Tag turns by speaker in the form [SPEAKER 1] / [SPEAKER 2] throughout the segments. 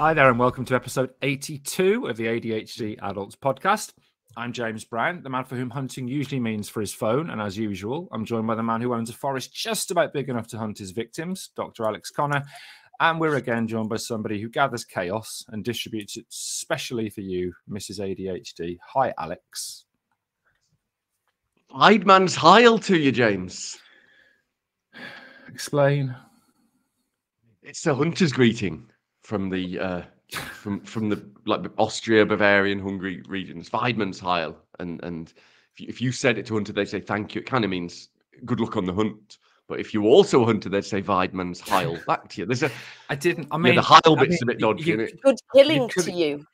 [SPEAKER 1] Hi there, and welcome to episode 82 of the ADHD Adults Podcast. I'm James Brown, the man for whom hunting usually means for his phone. And as usual, I'm joined by the man who owns a forest just about big enough to hunt his victims, Dr. Alex Connor. And we're again joined by somebody who gathers chaos and distributes it specially for you, Mrs. ADHD. Hi, Alex.
[SPEAKER 2] Weidmann's Heil to you, James.
[SPEAKER 1] Explain.
[SPEAKER 2] It's a hunter's greeting from the uh, from from the like Austria, Bavarian, Hungary regions. Weidmann's Heil, and and if you, if you said it to hunter, they say thank you. It kind of means good luck on the hunt. But if you also hunter, they'd say Weidmann's Heil back to you. There's a
[SPEAKER 1] I didn't. I mean,
[SPEAKER 2] yeah, the Heil
[SPEAKER 1] I
[SPEAKER 2] bit's
[SPEAKER 1] mean,
[SPEAKER 2] a bit dodgy,
[SPEAKER 1] you-
[SPEAKER 2] isn't it?
[SPEAKER 3] Good killing
[SPEAKER 1] could-
[SPEAKER 3] to you.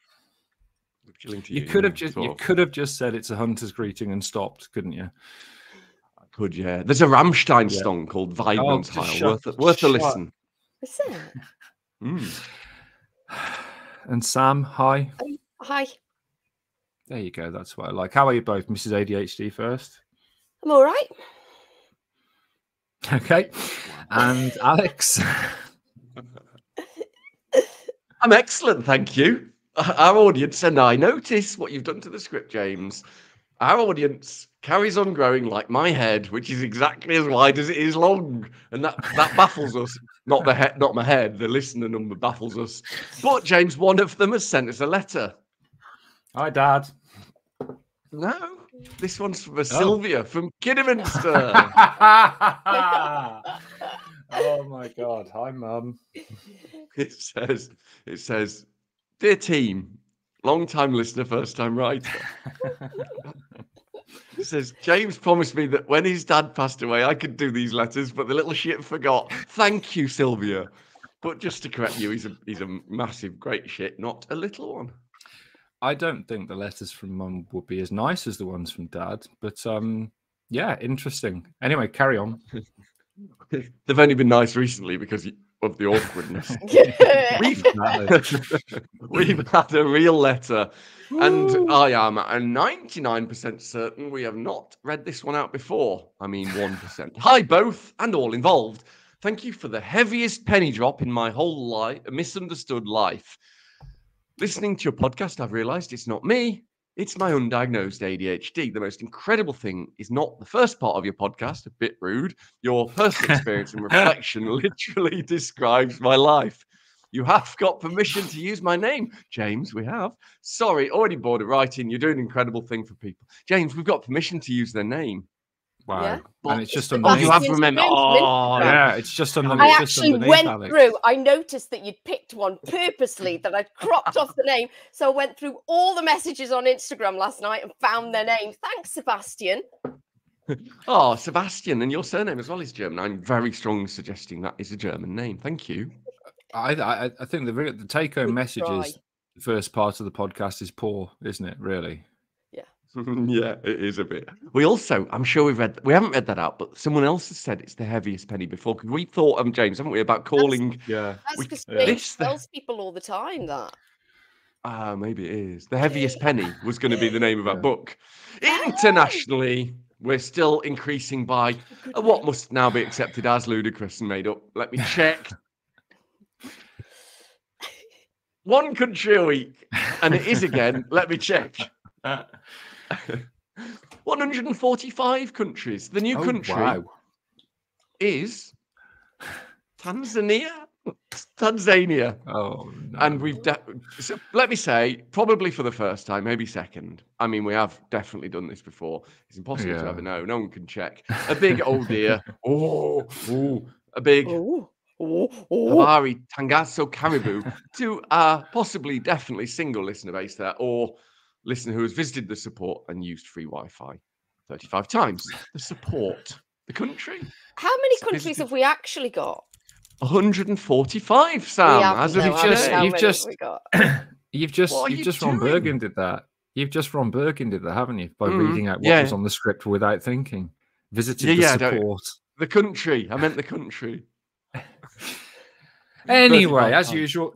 [SPEAKER 2] Good killing to
[SPEAKER 1] You
[SPEAKER 2] you,
[SPEAKER 1] could have just you could have just said it's a hunter's greeting and stopped, couldn't you?
[SPEAKER 2] I Could yeah. There's a Rammstein
[SPEAKER 1] Yeah.
[SPEAKER 2] song called Weidmann's
[SPEAKER 1] just
[SPEAKER 2] Heil.
[SPEAKER 1] shut-
[SPEAKER 2] worth a, worth a
[SPEAKER 1] shut-
[SPEAKER 2] listen.
[SPEAKER 3] Is it?
[SPEAKER 2] Mm.
[SPEAKER 1] And Sam, hi.
[SPEAKER 3] Oh, hi,
[SPEAKER 1] There you go. That's what I like. How are you both, Mrs. ADHD first?
[SPEAKER 3] I'm all right.
[SPEAKER 1] Okay. And Alex.
[SPEAKER 2] I'm excellent, thank you. Our audience and I notice what you've done to the script, James. Our audience carries on growing like my head, which is exactly as wide as it is long, and that that baffles us. Not the head, not my head. The listener number baffles us. But James, one of them has sent us a letter.
[SPEAKER 1] Hi, Dad.
[SPEAKER 2] No, this one's from oh. a Sylvia from Kidderminster.
[SPEAKER 1] oh my God. Hi, Mum.
[SPEAKER 2] it says, it says, dear team, long time listener, first time writer. It says James promised me that when his dad passed away, I could do these letters, but the little shit forgot. Thank you, Sylvia. But just to correct you, he's a he's a massive, great shit, not a little one.
[SPEAKER 1] I don't think the letters from Mum would be as nice as the ones from Dad, but um, yeah, interesting. Anyway, carry on.
[SPEAKER 2] They've only been nice recently because of the awkwardness. We've we've had a real letter, and I am a 99% certain we have not read this one out before. I mean, 1%. Hi, both and all involved. Thank you for the heaviest penny drop in my whole life, misunderstood life. Listening to your podcast, I've realized it's not me, it's my undiagnosed ADHD. The most incredible thing is not the first part of your podcast, a bit rude. Your personal experience and reflection literally describes my life. You have got permission to use my name, James. We have. Sorry, already bored of writing. You're doing an incredible thing for people, James. We've got permission to use their name.
[SPEAKER 1] Wow.
[SPEAKER 3] Yeah.
[SPEAKER 1] And it's just
[SPEAKER 3] the
[SPEAKER 2] Oh,
[SPEAKER 1] underneath.
[SPEAKER 2] you have
[SPEAKER 3] Sebastian's
[SPEAKER 2] remembered. Oh,
[SPEAKER 1] Yeah, it's just underneath.
[SPEAKER 3] I
[SPEAKER 1] it's just
[SPEAKER 3] actually
[SPEAKER 1] underneath,
[SPEAKER 3] went
[SPEAKER 1] Alex.
[SPEAKER 3] through. I noticed that you'd picked one purposely that I'd cropped off the name. So I went through all the messages on Instagram last night and found their name. Thanks, Sebastian.
[SPEAKER 2] oh, Sebastian, and your surname as well is German. I'm very strongly suggesting that is a German name. Thank you.
[SPEAKER 1] I, I, I think the the take home
[SPEAKER 3] Good
[SPEAKER 1] message
[SPEAKER 3] try.
[SPEAKER 1] is the first part of the podcast is poor, isn't it? Really?
[SPEAKER 2] yeah, it is a bit. We also, I'm sure we've read, we haven't read that out, but someone else has said it's the heaviest penny before. 'cause we thought, um, James, haven't we, about calling?
[SPEAKER 1] Yeah.
[SPEAKER 3] That's
[SPEAKER 2] We-
[SPEAKER 3] because
[SPEAKER 1] yeah.
[SPEAKER 3] James
[SPEAKER 2] This the-
[SPEAKER 3] tells people all the time that.
[SPEAKER 2] Ah, maybe it is. The heaviest penny was going to be the name of our
[SPEAKER 1] Yeah.
[SPEAKER 2] book. Internationally, we're still increasing by uh, what must now be accepted as ludicrous and made up. Let me check. One country a week, and it is again. Let me check. 145 countries. The new
[SPEAKER 1] Oh,
[SPEAKER 2] country
[SPEAKER 1] wow.
[SPEAKER 2] is Tanzania. Tanzania.
[SPEAKER 1] Oh, no.
[SPEAKER 2] And we've, de- so let me say, probably for the first time, maybe second. I mean, we have definitely done this before. It's impossible to ever know. No one can check. A big old deer. oh, ooh, a big
[SPEAKER 3] Oh, oh, oh.
[SPEAKER 2] Havari Tangazo caribou to a possibly, definitely single listener base there, or listener who has visited the support and used free Wi-Fi 35 times. The support, the country,
[SPEAKER 3] How many
[SPEAKER 2] So
[SPEAKER 3] countries
[SPEAKER 2] visited-
[SPEAKER 3] have we actually got?
[SPEAKER 2] 145. Sam,
[SPEAKER 3] haven't,
[SPEAKER 2] as of
[SPEAKER 3] no,
[SPEAKER 1] you've
[SPEAKER 3] I don't know
[SPEAKER 1] just- you've just- You've just
[SPEAKER 2] What
[SPEAKER 1] you've
[SPEAKER 2] you
[SPEAKER 1] just Ron
[SPEAKER 2] doing?
[SPEAKER 1] Bergen did that. You've just Ron Burgundy did that, haven't you? By
[SPEAKER 2] Mhm,
[SPEAKER 1] reading out what
[SPEAKER 2] yeah.
[SPEAKER 1] was on the script without thinking. Visited
[SPEAKER 2] Yeah,
[SPEAKER 1] the
[SPEAKER 2] yeah,
[SPEAKER 1] support.
[SPEAKER 2] the country. I meant the country.
[SPEAKER 1] Anyway, as
[SPEAKER 2] times.
[SPEAKER 1] usual,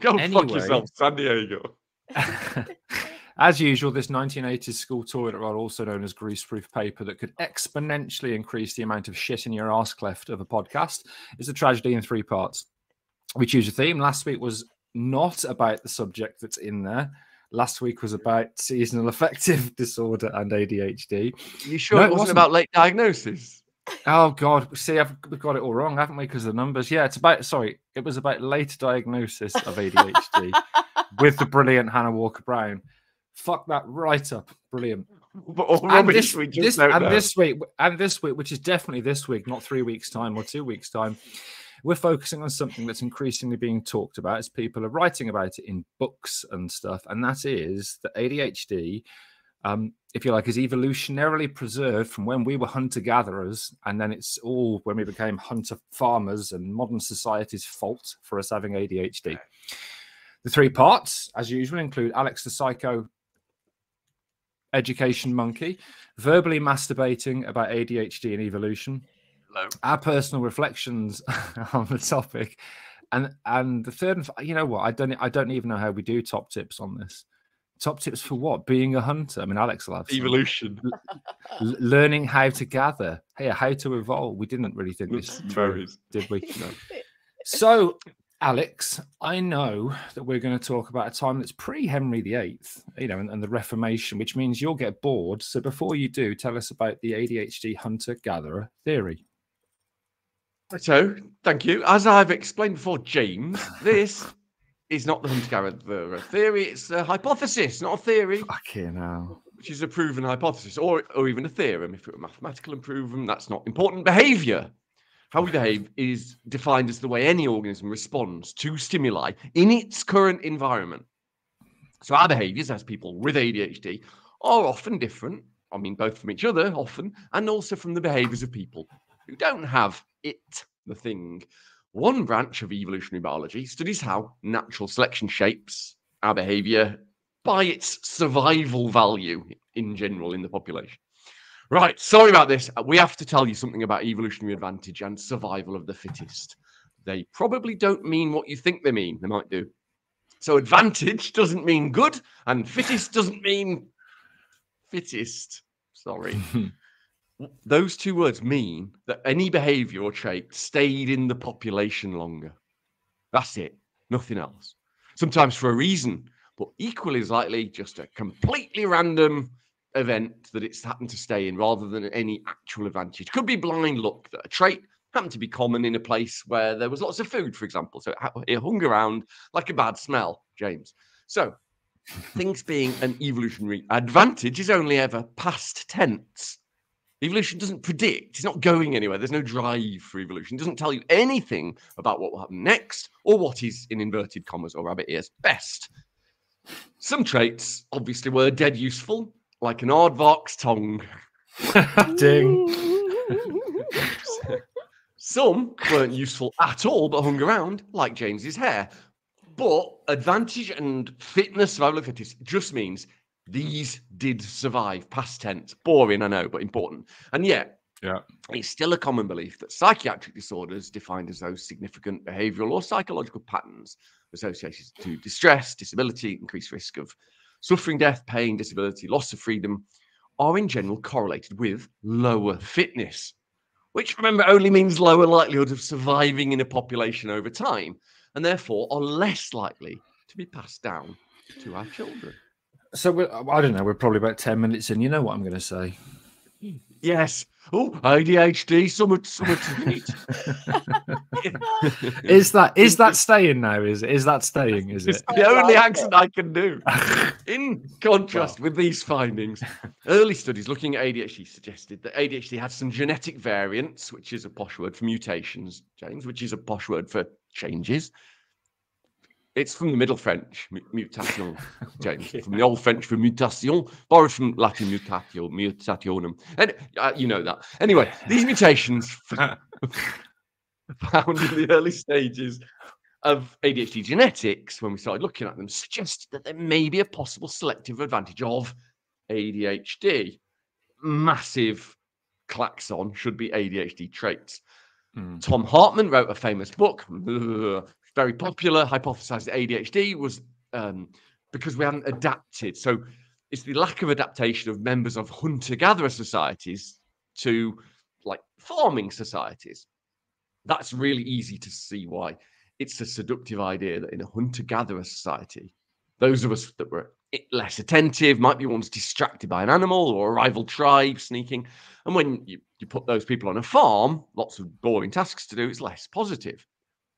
[SPEAKER 2] Go fuck yourself, San Diego.
[SPEAKER 1] as usual, this 1980s school toilet roll, also known as greaseproof paper, that could exponentially increase the amount of shit in your arse cleft of a podcast, is a tragedy in three parts. We choose a theme. Last week was not about the subject that's in there. Last week was about seasonal affective disorder and ADHD.
[SPEAKER 2] You sure
[SPEAKER 1] No,
[SPEAKER 2] it
[SPEAKER 1] it
[SPEAKER 2] wasn't,
[SPEAKER 1] wasn't.
[SPEAKER 2] about late diagnosis?
[SPEAKER 1] Oh God! See, I've we've got it all wrong, haven't we? Because the numbers. Yeah, it's about. Sorry, it was about late diagnosis of ADHD with the brilliant Hannah Walker Brown. Fuck that right up. Brilliant. And this, this- and
[SPEAKER 2] know.
[SPEAKER 1] this week, and this week, which is definitely this week, not three weeks' time or two weeks' time, we're focusing on something that's increasingly being talked about as people are writing about it in books and stuff, and that is that ADHD, um, if you like, is evolutionarily preserved from when we were hunter gatherers, and then it's all when we became hunter farmers, and modern society's fault for us having ADHD. The three parts, as usual, include Alex the Psycho education monkey, verbally masturbating about ADHD and evolution,
[SPEAKER 2] Hello.
[SPEAKER 1] our personal reflections on the topic, and and the third, and you know what, I don't, I don't even know how we do top tips on this. Top tips for what? Being a hunter. I mean, Alex will.
[SPEAKER 2] Evolution.
[SPEAKER 1] Learning how to gather. Hey, how to evolve. We didn't really think this through, did we? So, Alex, I know that we're going to talk about a time that's pre Henry VIII, you know, and, and the Reformation, which means you'll get bored. So, before you do, tell us about the ADHD hunter gatherer theory.
[SPEAKER 2] So, thank you. As I've explained before, James, this is not the hunter-gatherer theory. It's a hypothesis, not a theory,
[SPEAKER 1] Fucking hell.
[SPEAKER 2] which is a proven hypothesis, or or even a theorem. If it were mathematical and proven, that's not important. Behavior. How we behave is defined as the way any organism responds to stimuli in its current environment. So our behaviors as people with ADHD are often different. I mean, both from each other often, and also from the behaviors of people who don't have it, the thing. One branch of evolutionary biology studies how natural selection shapes our behavior by its survival value in general in the population. Right, sorry about this. We have to tell you something about evolutionary advantage and survival of the fittest. They probably don't mean what you think they mean. They might do. So, advantage doesn't mean good, and fittest doesn't mean fittest. Sorry. Those two words mean that any behavior or trait stayed in the population longer. That's it, nothing else. Sometimes for a reason, but equally as likely just a completely random event that it's happened to stay in rather than any actual advantage. Could be blind luck that a trait happened to be common in a place where there was lots of food, for example. So it, hung around like a bad smell, James. So things being an evolutionary advantage is only ever past tense. Evolution doesn't predict, it's not going anywhere. There's no drive for evolution. It doesn't tell you anything about what will happen next or what is, in inverted commas or rabbit ears, best. Some traits obviously were dead useful, like an aardvark's tongue.
[SPEAKER 1] Ding.
[SPEAKER 2] Some weren't useful at all, but hung around, like James's hair. But advantage and fitness, survival of fittest, just means these did survive. Past tense, boring, I know, but important. And yet,
[SPEAKER 1] Yeah.
[SPEAKER 2] it's still a common belief that psychiatric disorders, defined as those significant behavioral or psychological patterns associated to distress, disability, increased risk of suffering, death, pain, disability, loss of freedom, are in general correlated with lower fitness, which remember only means lower likelihood of surviving in a population over time, and therefore are less likely to be passed down to our children.
[SPEAKER 1] So, we're, I don't know, we're probably about 10 minutes in. You know what I'm going to say.
[SPEAKER 2] Yes. Oh, ADHD, so much, so much meat.
[SPEAKER 1] Is that is that staying now? Is is that staying? Is
[SPEAKER 2] It's
[SPEAKER 1] it?
[SPEAKER 2] the only
[SPEAKER 3] like
[SPEAKER 2] accent I can do. In contrast with these findings, early studies looking at ADHD suggested that ADHD had some genetic variants, which is a posh word for mutations, James, which is a posh word for changes. It's from the Middle French, mutation, James, from the Old French for mutation, borrowed from Latin mutatio, mutationum. And uh, you know that. Anyway, these mutations found in the early stages of ADHD genetics, when we started looking at them, suggested that there may be a possible selective advantage of ADHD. Massive klaxon should be ADHD traits.
[SPEAKER 1] Mm.
[SPEAKER 2] Thom Hartmann wrote a famous book, very popular, hypothesized that ADHD was um, because we hadn't adapted. So it's the lack of adaptation of members of hunter gatherer societies to like farming societies. That's really easy to see why it's a seductive idea that in a hunter gatherer society, those of us that were less attentive might be ones distracted by an animal or a rival tribe sneaking. And when you, you put those people on a farm, lots of boring tasks to do, it's less positive.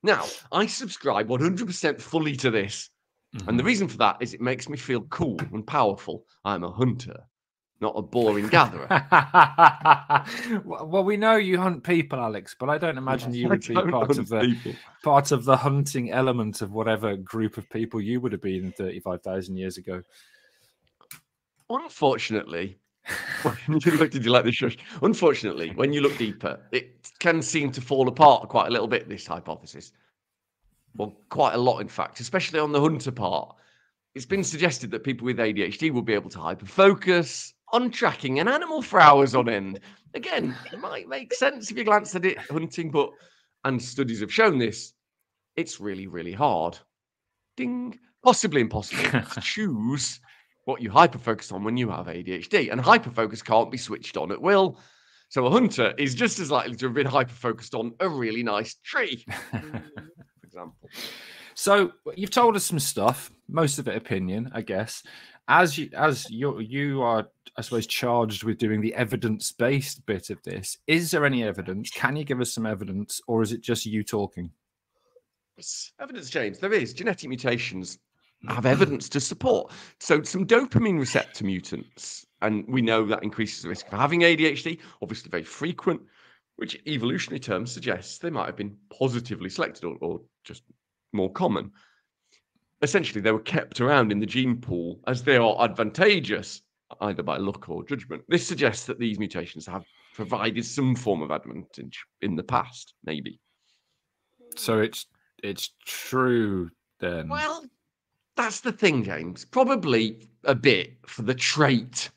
[SPEAKER 2] Now, I subscribe 100% fully to this. Mm-hmm. And the mm-hmm. reason for that is it makes me feel cool and powerful. I'm a hunter not a boring gatherer.
[SPEAKER 1] well, we know you hunt people, Alex, but I don't imagine you would be part of the people. part of the hunting element of whatever group of people you would have been thirty-five thousand years ago.
[SPEAKER 2] Unfortunately, when you look, did you like the shush? Unfortunately, when you look deeper, it can seem to fall apart quite a little bit. This hypothesis, well, quite a lot, in fact, especially on the hunter part. It's been suggested that people with ADHD will be able to hyperfocus, on tracking an animal for hours on end. Again, it might make sense if you glance at it hunting, but and studies have shown this, it's really, really hard. Ding, possibly impossible to choose what you hyperfocus on when you have ADHD. And hyperfocus can't be switched on at will. So a hunter is just as likely to have been hyper focused on a really nice tree, for example.
[SPEAKER 1] So you've told us some stuff, most of it opinion, I guess. As you as you you are I suppose, charged with doing the evidence based bit of this. Is there any evidence? Can you give us some evidence, or is it just you talking?
[SPEAKER 2] Evidence, James. There is genetic mutations have evidence to support. So, some dopamine receptor mutants, and we know that increases the risk of having ADHD, obviously, very frequent, which evolutionary terms suggests they might have been positively selected or, or just more common. Essentially, they were kept around in the gene pool as they are advantageous either by luck or judgment. This suggests that these mutations have provided some form of advantage in the past, maybe.
[SPEAKER 1] So it's it's true then.
[SPEAKER 2] Well, that's the thing, James. Probably a bit for the trait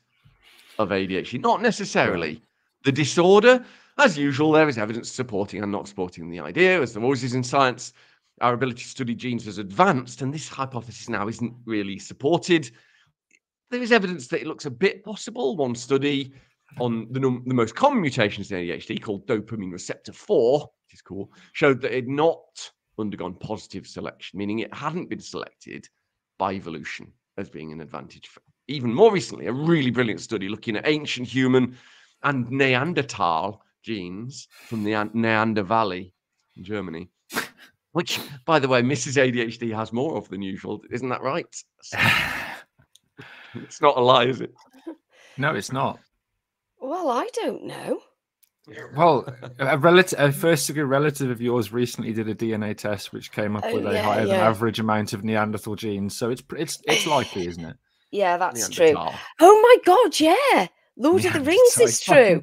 [SPEAKER 2] of ADHD, not necessarily the disorder. As usual, there is evidence supporting and not supporting the idea, as there always is in science. Our ability to study genes has advanced, and this hypothesis now isn't really supported there is evidence that it looks a bit possible. One study on the, num- the most common mutations in ADHD, called dopamine receptor 4, which is cool, showed that it had not undergone positive selection, meaning it hadn't been selected by evolution as being an advantage. For, even more recently, a really brilliant study looking at ancient human and Neanderthal genes from the Neander Valley in Germany, which, by the way, Mrs. ADHD has more of than usual. Isn't that right? it's not a lie, is it?
[SPEAKER 1] No, it's not.
[SPEAKER 3] Well, I don't know.
[SPEAKER 1] Well, a relative, a first degree relative of yours recently did a DNA test, which came up oh, with a yeah, higher yeah. than average amount of Neanderthal genes. So it's it's it's likely, isn't it?
[SPEAKER 3] Yeah, that's true. Oh my god, yeah. Lord of the Rings is true.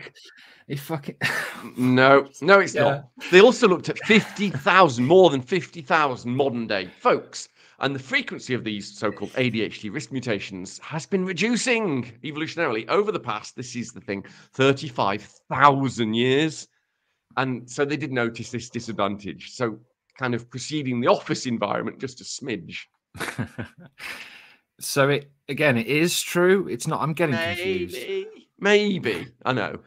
[SPEAKER 1] He fucking
[SPEAKER 2] no, no, it's yeah. not. They also looked at fifty thousand, more than fifty thousand modern day folks and the frequency of these so called ADHD risk mutations has been reducing evolutionarily over the past, this is the thing, 35,000 years. And so they did notice this disadvantage. So, kind of preceding the office environment just a smidge.
[SPEAKER 1] so, it again, it is true. It's not, I'm getting
[SPEAKER 2] maybe,
[SPEAKER 1] confused.
[SPEAKER 2] Maybe, I know.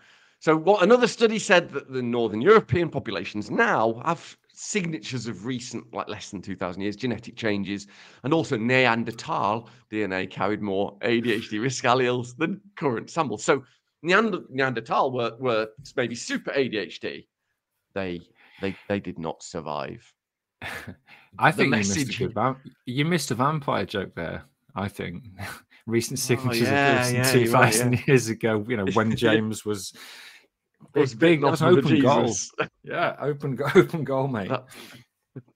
[SPEAKER 2] So, what another study said that the Northern European populations now have signatures of recent, like less than 2,000 years, genetic changes, and also Neanderthal DNA carried more ADHD risk alleles than current samples. So Neander, Neanderthal were, were maybe super ADHD. They they they did not survive.
[SPEAKER 1] I think you, missed a good, you missed a vampire joke there. I think recent oh, signatures oh, yeah, of yeah, 2,000 right, yeah. years ago. You know when James was it was big. That was open goal. yeah, open open goal, mate.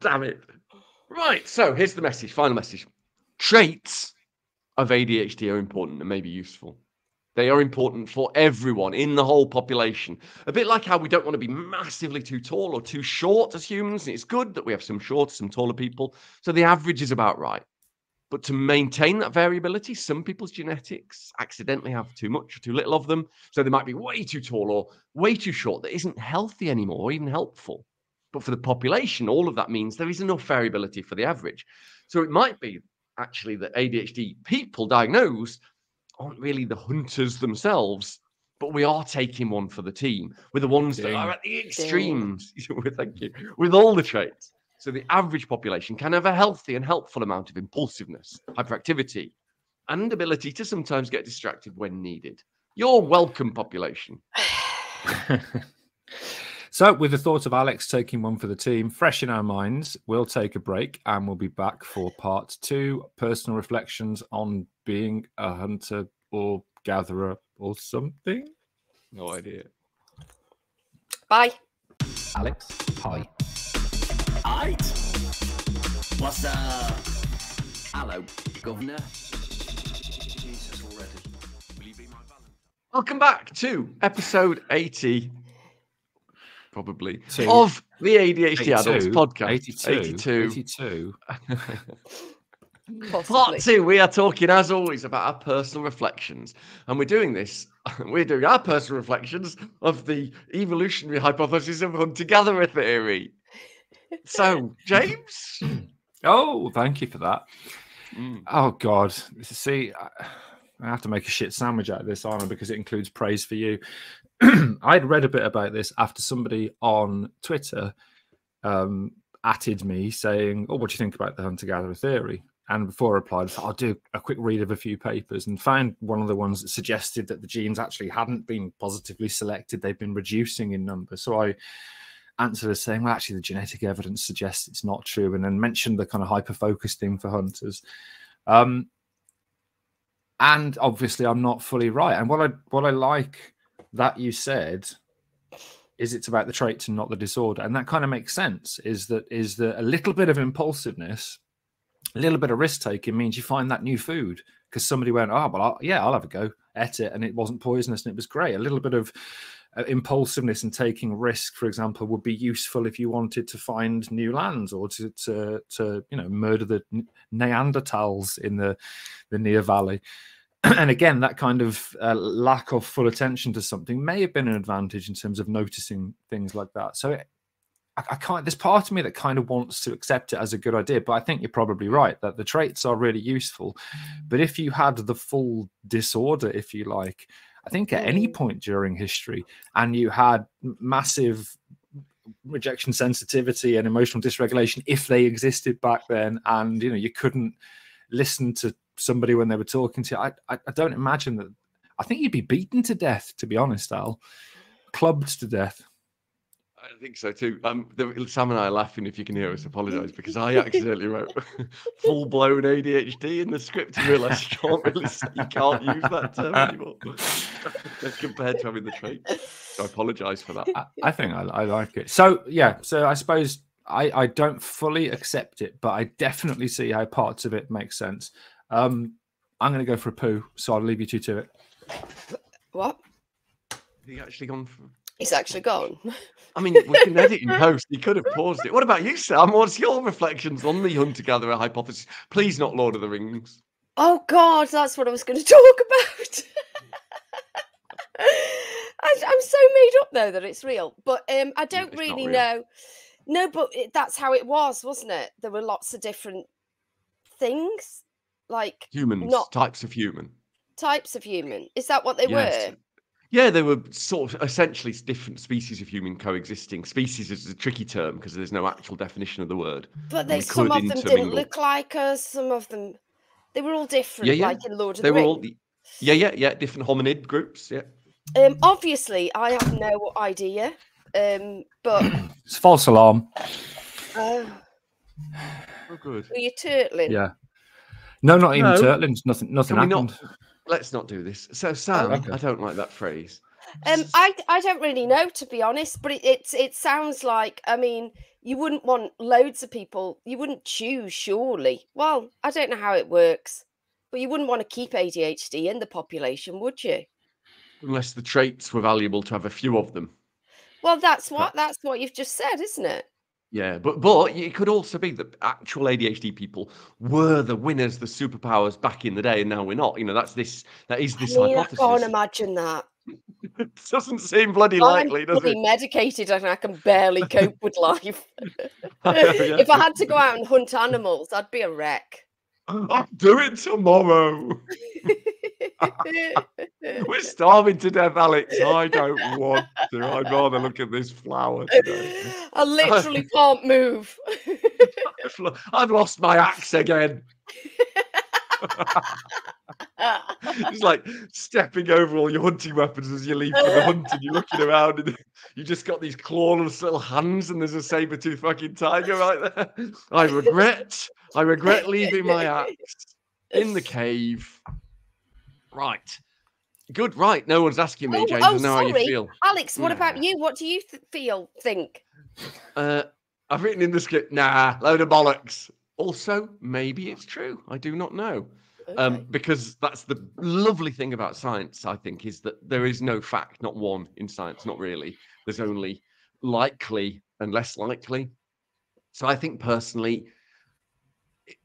[SPEAKER 2] Damn it. Right. So here's the message. Final message. Traits of ADHD are important and may be useful. They are important for everyone in the whole population. A bit like how we don't want to be massively too tall or too short as humans. It's good that we have some shorter, some taller people. So the average is about right. But to maintain that variability, some people's genetics accidentally have too much or too little of them. So they might be way too tall or way too short that isn't healthy anymore or even helpful. But for the population, all of that means there is enough variability for the average. So it might be actually that ADHD people diagnosed aren't really the hunters themselves, but we are taking one for the team. We're the ones Dang. that are at the extremes. Thank you. With all the traits. So the average population can have a healthy and helpful amount of impulsiveness, hyperactivity, and ability to sometimes get distracted when needed. You're welcome, population.
[SPEAKER 1] so, with the thought of Alex taking one for the team fresh in our minds, we'll take a break and we'll be back for part two personal reflections on being a hunter or gatherer or something.
[SPEAKER 2] No idea.
[SPEAKER 3] Bye.
[SPEAKER 1] Alex, hi.
[SPEAKER 4] Right. What's up? Hello, Governor. Jesus already. Will you be my valentine?
[SPEAKER 2] Welcome back to episode 80, probably,
[SPEAKER 1] Two.
[SPEAKER 2] of the ADHD Adults podcast.
[SPEAKER 1] 82.
[SPEAKER 2] 82.
[SPEAKER 1] 82.
[SPEAKER 2] Part two, we are talking as always about our personal reflections, and we're doing this. We're doing our personal reflections of the evolutionary hypothesis of hunter-gatherer theory. So, James,
[SPEAKER 1] Oh, thank you for that.
[SPEAKER 2] Mm.
[SPEAKER 1] Oh God! See, I I have to make a shit sandwich out of this, Anna, because it includes praise for you. I'd read a bit about this after somebody on Twitter um, atted me saying, "Oh, what do you think about the hunter-gatherer theory?" And before I replied, I thought, I'll do a quick read of a few papers and found one of the ones that suggested that the genes actually hadn't been positively selected; they've been reducing in number. So I answered as saying, well, actually, the genetic evidence suggests it's not true, and then mentioned the kind of hyper focus thing for hunters. Um, and obviously, I'm not fully right. And what I what I like that you said is it's about the traits and not the disorder, and that kind of makes sense. Is that is that a little bit of impulsiveness, a little bit of risk taking means you find that new food because somebody went, oh, well, I'll, yeah, I'll have a go, ate it, and it wasn't poisonous and it was great. A little bit of uh, impulsiveness and taking risk, for example, would be useful if you wanted to find new lands or to to, to you know murder the Neanderthals in the the Neander Valley. and again, that kind of uh, lack of full attention to something may have been an advantage in terms of noticing things like that. So it, I, I can't. There's part of me that kind of wants to accept it as a good idea, but I think you're probably right that the traits are really useful. But if you had the full disorder, if you like, I think at any
[SPEAKER 3] Mm.
[SPEAKER 1] point during history, and you had massive rejection sensitivity and emotional dysregulation, if they existed back then, and you know you couldn't listen to somebody when they were talking to you, I, I, I don't imagine that. I think you'd be beaten to death, to be honest, Al, clubbed to death.
[SPEAKER 2] I think so too. Um, the, Sam and I are laughing. If you can hear us, apologise because I accidentally wrote full blown ADHD in the script and realised you can't really say, you can't use that term anymore compared to having the trait. So I apologise for that.
[SPEAKER 1] I, I think I, I like it. So yeah, so I suppose I, I don't fully accept it, but I definitely see how parts of it make sense. Um, I'm going to go for a poo, so I'll leave you two to it.
[SPEAKER 3] What?
[SPEAKER 2] He actually gone for.
[SPEAKER 3] He's actually gone.
[SPEAKER 2] I mean, we can edit in post. He could have paused it. What about you, Sam? What's your reflections on the hunter-gatherer hypothesis? Please, not Lord of the Rings.
[SPEAKER 3] Oh God, that's what I was going to talk about. I, I'm so made up though that it's real, but um, I don't
[SPEAKER 2] it's
[SPEAKER 3] really
[SPEAKER 2] real.
[SPEAKER 3] know. No, but it, that's how it was, wasn't it? There were lots of different things, like
[SPEAKER 2] Humans,
[SPEAKER 3] Not-
[SPEAKER 2] types of human.
[SPEAKER 3] types of human. Is that what they
[SPEAKER 2] Yes.
[SPEAKER 3] were?
[SPEAKER 2] Yeah, they were sort of essentially different species of human coexisting. Species is a tricky term because there's no actual definition of the word.
[SPEAKER 3] But they some
[SPEAKER 2] could
[SPEAKER 3] of them didn't look like us. Some of them, they were all different,
[SPEAKER 2] yeah.
[SPEAKER 3] like in Lord of
[SPEAKER 2] They
[SPEAKER 3] the
[SPEAKER 2] were all,
[SPEAKER 3] Rings.
[SPEAKER 2] yeah, yeah, yeah, different hominid groups. Yeah.
[SPEAKER 3] Um, obviously, I have no idea. Um, but
[SPEAKER 1] It's false alarm.
[SPEAKER 3] uh,
[SPEAKER 2] Oh, good.
[SPEAKER 3] were you turtling?
[SPEAKER 1] Yeah. No, not even
[SPEAKER 2] No.
[SPEAKER 1] turtlings. Nothing. Nothing happened.
[SPEAKER 2] not? Let's not do this. So, Sam,
[SPEAKER 1] okay.
[SPEAKER 2] I don't like that phrase.
[SPEAKER 3] Um, I I don't really know to be honest, but it it's, it sounds like I mean you wouldn't want loads of people. You wouldn't choose surely. Well, I don't know how it works, but you wouldn't want to keep ADHD in the population, would you?
[SPEAKER 2] Unless the traits were valuable to have a few of them.
[SPEAKER 3] Well, that's what that's what you've just said, isn't it?
[SPEAKER 2] Yeah, but but it could also be that actual ADHD people were the winners, the superpowers back in the day, and now we're not. You know, that's this. That is
[SPEAKER 3] I
[SPEAKER 2] this
[SPEAKER 3] mean, I can't imagine that.
[SPEAKER 2] it doesn't seem bloody
[SPEAKER 3] I'm
[SPEAKER 2] likely, does
[SPEAKER 3] fully
[SPEAKER 2] it?
[SPEAKER 3] medicated and I can barely cope with life.
[SPEAKER 2] I oh, yeah.
[SPEAKER 3] if I had to go out and hunt animals, I'd be a wreck.
[SPEAKER 2] I'll do it tomorrow. We're starving to death, Alex. I don't want to. I'd rather look at this flower today.
[SPEAKER 3] I literally can't move.
[SPEAKER 2] I've lost my axe again. It's like stepping over all your hunting weapons as you leave for the hunt, and you're looking around, and you just got these clawless little hands, and there's a saber tooth fucking tiger right there. I regret, I regret leaving my axe in the cave. Right, good. Right, no one's asking me,
[SPEAKER 3] Oh,
[SPEAKER 2] James.
[SPEAKER 3] oh,
[SPEAKER 2] I know how you
[SPEAKER 3] sorry.
[SPEAKER 2] feel.
[SPEAKER 3] Alex, what about you? What do you th- feel? Think?
[SPEAKER 2] Uh, I've written in the script, nah, load of bollocks. Also, maybe it's true. I do not know. Um, because that's the lovely thing about science, I think, is that there is no fact, not one in science, not really. There's only likely and less likely. So I think personally,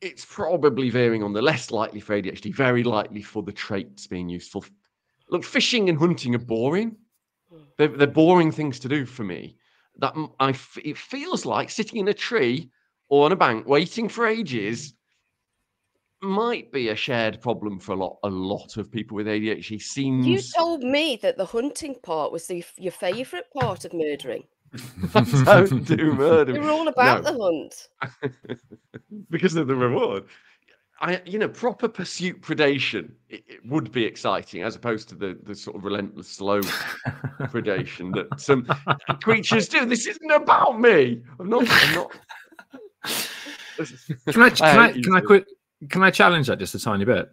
[SPEAKER 2] it's probably veering on the less likely for ADHD, very likely for the traits being useful. Look, fishing and hunting are boring. Hmm. They're, they're boring things to do for me. That I f- it feels like sitting in a tree or on a bank waiting for ages might be a shared problem for a lot a lot of people with ADHD. Seems
[SPEAKER 3] You told me that the hunting part was the, your favourite part of murdering.
[SPEAKER 2] I don't do murder
[SPEAKER 3] You were all about
[SPEAKER 2] No.
[SPEAKER 3] the hunt.
[SPEAKER 2] because of the reward. I, you know, proper pursuit predation it, it would be exciting as opposed to the the sort of relentless slow predation that some creatures do. This isn't about me. I'm not. I'm not.
[SPEAKER 1] Can I can I,
[SPEAKER 2] hate you
[SPEAKER 1] can I
[SPEAKER 2] two.
[SPEAKER 1] quick can I challenge that just a tiny bit?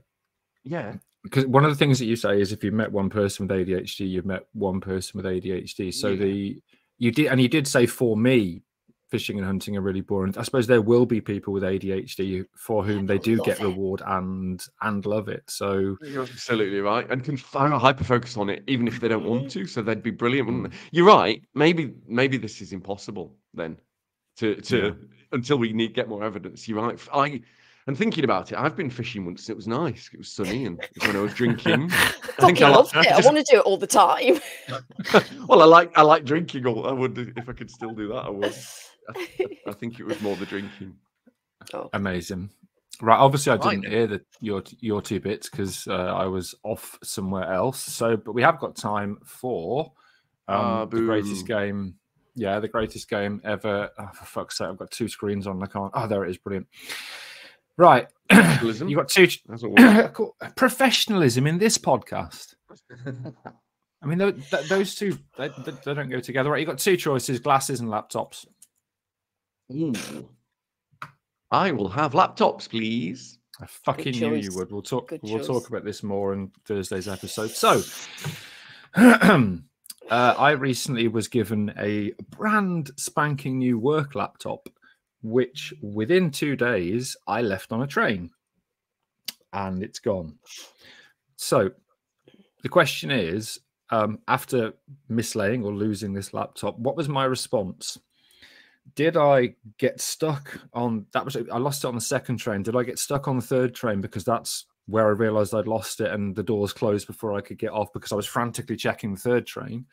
[SPEAKER 2] Yeah.
[SPEAKER 1] Because one of the things that you say is if you've met one person with ADHD, you've met one person with ADHD. So
[SPEAKER 2] Yeah.
[SPEAKER 1] the you did and you did say for me, fishing and hunting are really boring. I suppose there will be people with ADHD for whom they do get
[SPEAKER 3] it.
[SPEAKER 1] reward and and love it. So
[SPEAKER 2] You're absolutely right, and can hyper focus on it even if they don't want to. So they'd be brilliant, wouldn't they? You're right. Maybe maybe this is impossible then. To to
[SPEAKER 1] Yeah.
[SPEAKER 2] until we need get more evidence. You're right. I and thinking about it, I've been fishing once. It was nice. It was sunny, and when I was drinking, I think I
[SPEAKER 3] loved
[SPEAKER 2] like.
[SPEAKER 3] it. I want to do it all the time.
[SPEAKER 2] well, I like I like drinking. All I would if I could still do that. I would. I, I think it was more the drinking.
[SPEAKER 1] amazing. Right, obviously I didn't
[SPEAKER 2] then.
[SPEAKER 1] hear the your your two bits because uh, I was off somewhere else. So, but we have got time for um,
[SPEAKER 2] Ah,
[SPEAKER 1] the greatest game. Yeah, the greatest game ever. Oh, for fuck's sake, I've got two screens on. I can't. Oh, there it is. Brilliant. Right,
[SPEAKER 2] Professionalism.
[SPEAKER 1] you got two
[SPEAKER 2] Doesn't
[SPEAKER 1] professionalism in this podcast. I mean, tho- th- those two they, they, they don't go together. Right, you got two choices: glasses and laptops.
[SPEAKER 2] Ooh. I will have laptops, please.
[SPEAKER 1] I fucking knew you would. We'll talk.
[SPEAKER 3] Good
[SPEAKER 1] we'll
[SPEAKER 3] choice.
[SPEAKER 1] talk about this more in Thursday's episode. So, uh, I recently was given a brand spanking new work laptop, which within two days I left on a train, and it's gone. So, the question is, um, after mislaying or losing this laptop, what was my response? did I get stuck on that was I lost it on the second train. Did I get stuck on the third train because that's where I realized I'd lost it and the doors closed before I could get off because I was frantically checking the third train.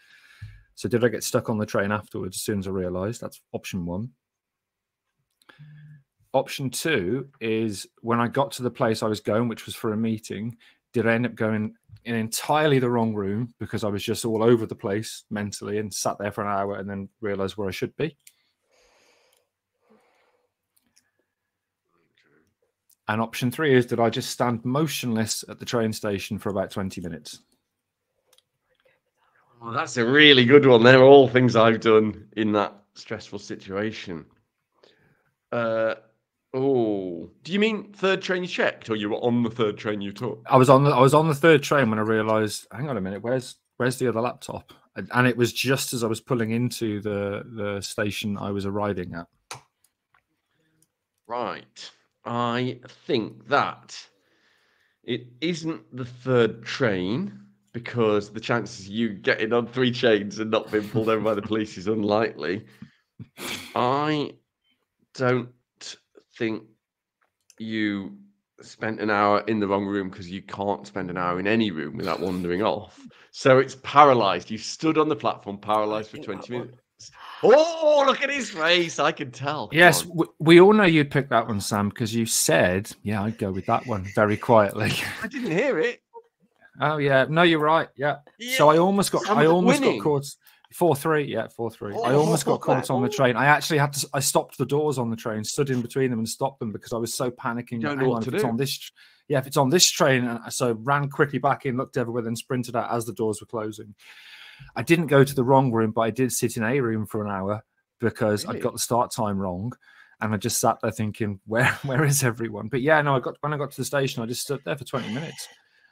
[SPEAKER 1] So did I get stuck on the train afterwards as soon as I realized? That's option 1. Option 2 is when I got to the place I was going which was for a meeting, did I end up going in entirely the wrong room because I was just all over the place mentally and sat there for an hour and then realized where I should be? And option three is did I just stand motionless at the train station for about 20 minutes?
[SPEAKER 2] Well, that's a really good one. They're all things I've done in that stressful situation. Uh, oh, do you mean third train you checked, or you were on the third train you took?
[SPEAKER 1] I was on the I was on the third train when I realized, hang on a minute, where's where's the other laptop? And, and it was just as I was pulling into the the station I was arriving at.
[SPEAKER 2] Right. I think that it isn't the third train because the chances of you getting on three chains and not being pulled over by the police is unlikely. I don't think you spent an hour in the wrong room because you can't spend an hour in any room without wandering off. So it's paralyzed. You stood on the platform paralyzed for 20
[SPEAKER 3] that one.
[SPEAKER 2] minutes. Oh, look at his face. I can tell. Come
[SPEAKER 1] Yes,
[SPEAKER 2] on.
[SPEAKER 1] w- we all know you'd pick that one, Sam, because you said, "Yeah, I'd go with that one." Very quietly.
[SPEAKER 2] I didn't hear it.
[SPEAKER 1] oh yeah, no, you're right. Yeah. So I almost got
[SPEAKER 2] Sam
[SPEAKER 1] I almost
[SPEAKER 2] winning.
[SPEAKER 1] got caught. Four three, yeah, four three. I almost got caught on the train. I actually had to. I stopped the doors on the train, stood in between them, and stopped them because I was so panicking.
[SPEAKER 2] don't know what
[SPEAKER 1] on,
[SPEAKER 2] to
[SPEAKER 1] if it's
[SPEAKER 2] do.
[SPEAKER 1] on this, yeah, if it's on this train, and so ran quickly back in, looked everywhere, then sprinted out as the doors were closing. I didn't go to the wrong room, but I did sit in a room for an hour because
[SPEAKER 2] Really?
[SPEAKER 1] I'd got the start time wrong, and I just sat there thinking, "Where, where is everyone?" But yeah, no, I got when I got to the station, I just stood there for twenty minutes.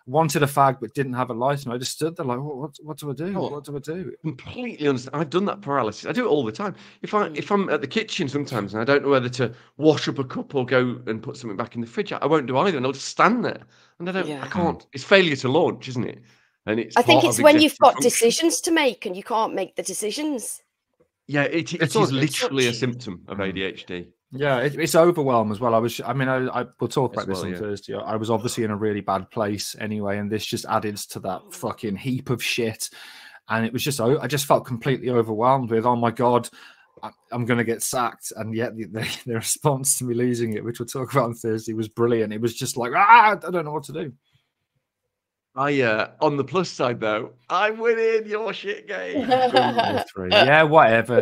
[SPEAKER 1] Wanted a fag, but didn't have a light, and I just stood there like, "What? What, what do I do?
[SPEAKER 2] Oh.
[SPEAKER 1] What do I do?"
[SPEAKER 2] completely understand. I've done that paralysis. I do it all the time. If I if I'm at the kitchen sometimes and I don't know whether to wash up a cup or go and put something back in the fridge, I won't do either, and I'll just stand there. And I don't.
[SPEAKER 3] Yeah.
[SPEAKER 2] I can't. It's failure to launch, isn't it? And it's.
[SPEAKER 3] I think it's when you've got
[SPEAKER 2] function.
[SPEAKER 3] decisions to make and you can't make the decisions.
[SPEAKER 2] Yeah, it, it
[SPEAKER 1] It's it's
[SPEAKER 2] literally a symptom of
[SPEAKER 1] Mm.
[SPEAKER 2] ADHD.
[SPEAKER 1] Yeah, it, it's overwhelm as well. I was, I mean, I, I we'll talk about this on
[SPEAKER 2] yeah.
[SPEAKER 1] Thursday. I was obviously in a really bad place anyway, and this just added to that fucking heap of shit. And it was just, I I just felt completely overwhelmed with, oh my god, I'm going to get sacked. And yet the, the, the response to me losing it, which we'll talk about on Thursday, was brilliant. It was just like, ah, I don't know what to do.
[SPEAKER 2] I uh, on the plus side though, I'm winning your shit game.
[SPEAKER 1] Three. Yeah, whatever.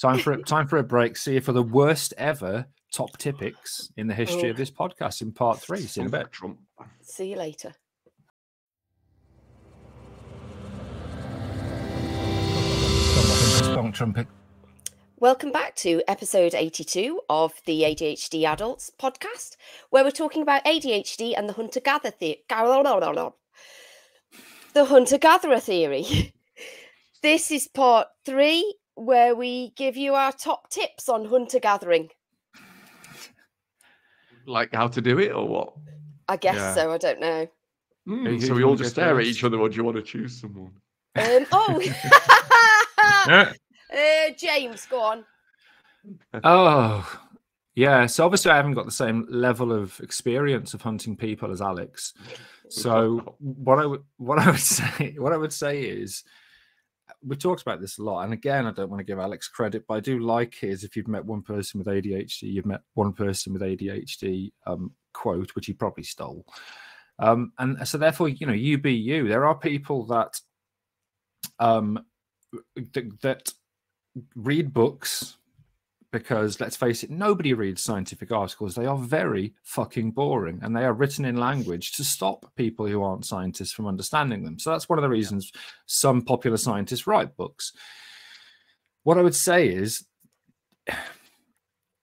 [SPEAKER 1] Time for time for a break. See you for the worst ever top tipics in the history
[SPEAKER 3] Oh.
[SPEAKER 1] of this podcast in part three. See you in a bit.
[SPEAKER 2] Trump.
[SPEAKER 3] See you later.
[SPEAKER 1] Trumpet.
[SPEAKER 3] Welcome back to episode 82 of the ADHD Adults podcast, where we're talking about ADHD and the hunter gatherer theory. The hunter gatherer theory. this is part three, where we give you our top tips on hunter gathering.
[SPEAKER 2] Like how to do it or what?
[SPEAKER 3] I guess
[SPEAKER 1] Yeah.
[SPEAKER 3] so. I don't know.
[SPEAKER 1] Who-
[SPEAKER 2] so we all just
[SPEAKER 1] go
[SPEAKER 2] stare at each other. Or do you want to choose someone?
[SPEAKER 3] Um, oh, uh, James, go on.
[SPEAKER 1] Oh, yeah. So obviously, I haven't got the same level of experience of hunting people as Alex. So what I would what I would say what I would say is we've talked about this a lot, and again, I don't want to give Alex credit, but I do like his. If you've met one person with ADHD, you've met one person with ADHD. Um, quote, which he probably stole. Um, and so therefore, you know, you be you. There are people that um th- that read books because let's face it, nobody reads scientific articles. They are very fucking boring and they are written in language to stop people who aren't scientists from understanding them. So that's one of the reasons some popular scientists write books. What I would say is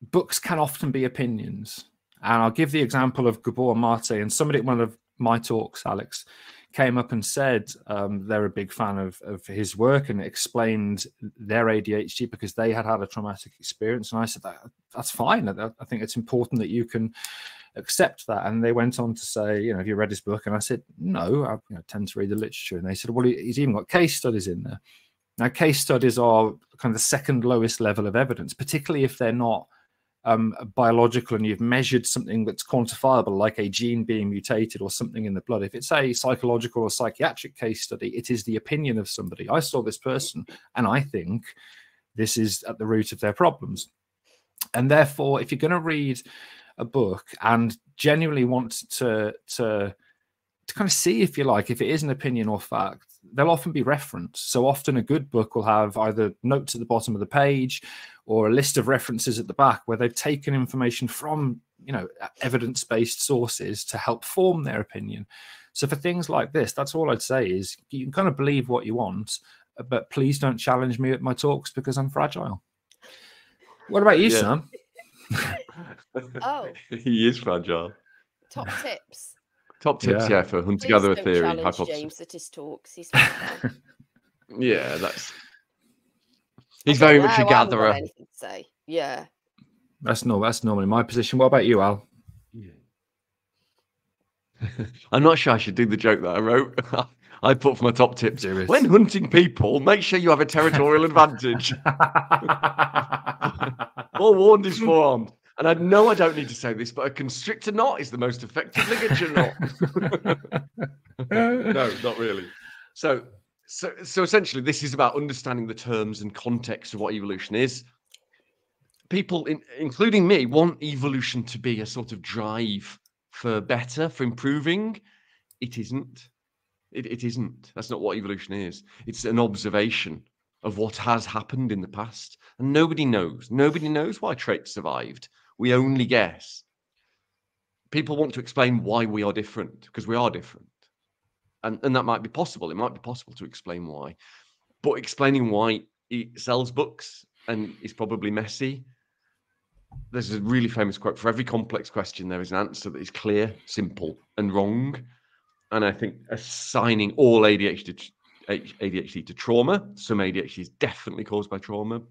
[SPEAKER 1] books can often be opinions. And I'll give the example of Gabor Mate and somebody at one of my talks, Alex, came up and said um, they're a big fan of, of his work and explained their ADHD because they had had a traumatic experience. And I said, that, that's fine. I, I think it's important that you can accept that. And they went on to say, you know, have you read his book? And I said, no, I you know, tend to read the literature. And they said, well, he's even got case studies in there. Now, case studies are kind of the second lowest level of evidence, particularly if they're not um, biological and you've measured something that's quantifiable, like a gene being mutated or something in the blood. If it's a psychological or psychiatric case study, it is the opinion of somebody. I saw this person and I think this is at the root of their problems. And therefore, if you're going to read a book and genuinely want to, to, to kind of see, if you like, if it is an opinion or fact, they'll often be referenced. So often a good book will have either notes at the bottom of the page or a list of references at the back where they've taken information from you know evidence-based sources to help form their opinion so for things like this that's all i'd say is you can kind of believe what you want but please don't challenge me at my talks because i'm fragile what about you
[SPEAKER 2] Yeah.
[SPEAKER 1] sam
[SPEAKER 3] Oh.
[SPEAKER 2] he is fragile.
[SPEAKER 3] Top tips.
[SPEAKER 2] Top tips,
[SPEAKER 1] Yeah.
[SPEAKER 2] yeah, for hunter
[SPEAKER 3] Please
[SPEAKER 2] gatherer
[SPEAKER 3] don't
[SPEAKER 2] theory hypothesis.
[SPEAKER 3] James at his talks. He's not.
[SPEAKER 2] Yeah, that's. He's very much a gatherer.
[SPEAKER 3] anything to say. Yeah.
[SPEAKER 1] that's no that's normally my position what about you al
[SPEAKER 2] I'm not sure I should do the joke that I wrote. I put for my top tips.
[SPEAKER 1] Do it.
[SPEAKER 2] When hunting people, make sure you have a territorial advantage. Forewarned is forearmed. And I know I don't need to say this, but a constrictor knot is the most effective ligature knot. no, not really. So, so, so essentially, this is about understanding the terms and context of what evolution is. People, in, including me, want evolution to be a sort of drive for better, for improving. It isn't. It, it isn't. That's not what evolution is. It's an observation. of what has happened in the past. And nobody knows. Nobody knows why traits survived. We only guess. People want to explain why we are different because we are different. And, and that might be possible. It might be possible to explain why. But explaining why he sells books and is probably messy. There's a really famous quote for every complex question, there is an answer that is clear, simple, and wrong. And I think assigning all ADHD ADHD to trauma. Some ADHD is definitely caused by trauma.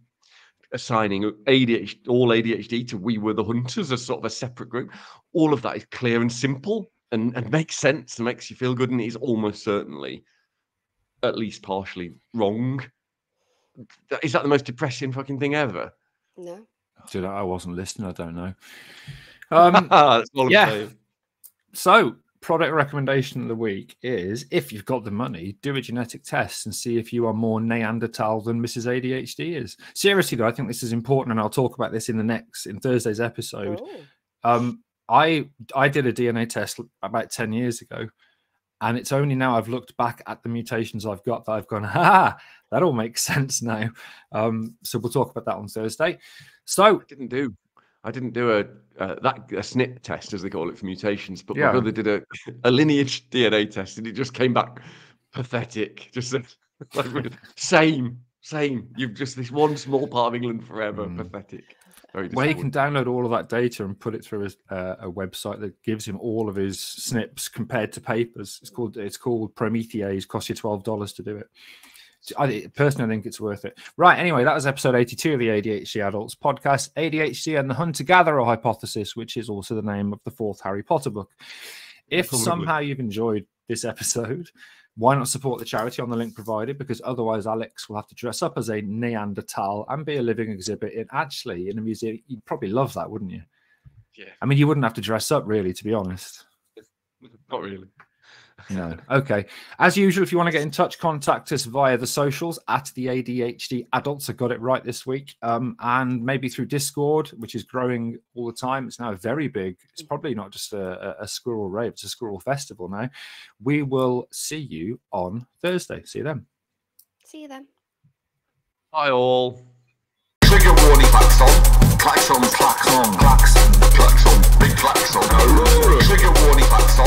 [SPEAKER 2] Assigning ADHD, all ADHD to we were the hunters as sort of a separate group. All of that is clear and simple and, and makes sense and makes you feel good and is almost certainly at least partially wrong. Is that the most depressing fucking thing ever?
[SPEAKER 3] No.
[SPEAKER 1] Dude, I wasn't listening. I don't know. Um,
[SPEAKER 2] That's all I'm
[SPEAKER 1] yeah.
[SPEAKER 2] saying.
[SPEAKER 1] so, product recommendation of the week is if you've got the money, do a genetic test and see if you are more Neanderthal than Mrs. ADHD is. Seriously, though, I think this is important, and I'll talk about this in the next in Thursday's episode.
[SPEAKER 3] Oh.
[SPEAKER 1] Um, I I did a DNA test about ten years ago, and it's only now I've looked back at the mutations I've got that I've gone, ha, that all makes sense now. Um, so we'll talk about that on Thursday. So
[SPEAKER 2] I didn't do. I didn't do a uh, that a SNP test as they call it for mutations, but
[SPEAKER 1] Yeah.
[SPEAKER 2] my brother did a a lineage DNA test and it just came back pathetic. Just like, same, same. You've just this one small part of England forever.
[SPEAKER 1] Mm.
[SPEAKER 2] Pathetic.
[SPEAKER 1] Where you can download all of that data and put it through a, uh, a website that gives him all of his SNPs compared to papers. It's called it's called Promethease. Costs you twelve dollars to do it. I personally think it's worth it. Right. Anyway, that was episode eighty-two of the ADHD Adults podcast. ADHD and the Hunter-Gatherer hypothesis, which is also the name of the fourth Harry Potter book. If
[SPEAKER 2] Probably.
[SPEAKER 1] somehow you've enjoyed this episode, why not support the charity on the link provided? Because otherwise, Alex will have to dress up as a Neanderthal and be a living exhibit in actually in a museum. You'd probably love that, wouldn't you?
[SPEAKER 2] Yeah.
[SPEAKER 1] I mean, you wouldn't have to dress up, really, to be honest.
[SPEAKER 2] Not really.
[SPEAKER 1] No. Okay. As usual, if you want to get in touch, contact us via the socials at the ADHD Adults. I got it right this week. Um, and maybe through Discord, which is growing all the time. It's now very big. It's probably not just a, a, a squirrel rave, it's a squirrel festival now. We will see you on Thursday. See you then.
[SPEAKER 3] See you then.
[SPEAKER 2] Hi all.
[SPEAKER 4] Trigger warning klaxon, klaxon, klaxon, klaxon, klaxon, big klaxon. Trigger warning klaxon,